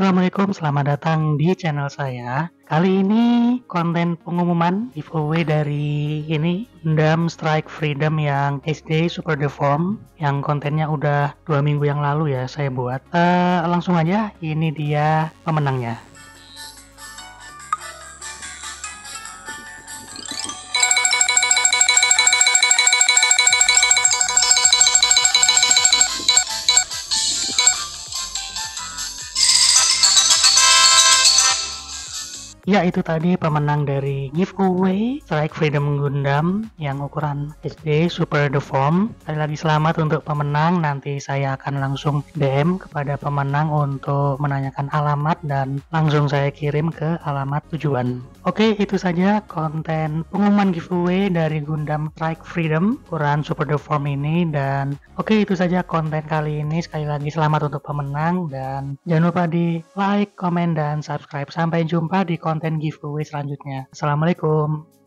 Assalamualaikum selamat datang di channel saya. Kali ini konten pengumuman giveaway dari ini Gundam Strike Freedom yang HD Super Deform Yang kontennya udah dua minggu yang lalu ya saya buat. Uh, Langsung aja ini dia pemenangnya Ya itu tadi pemenang dari giveaway Strike Freedom Gundam yang ukuran SD Super Deform. Sekali lagi selamat untuk pemenang. Nanti saya akan langsung DM kepada pemenang untuk menanyakan alamat dan langsung saya kirim ke alamat tujuan. Oke itu saja konten pengumuman giveaway dari Gundam Strike Freedom ukuran Super Deform ini dan oke itu saja konten kali ini. Sekali lagi selamat untuk pemenang dan jangan lupa di like, komen, dan subscribe. Sampai jumpa di konten konten giveaway selanjutnya. Assalamualaikum.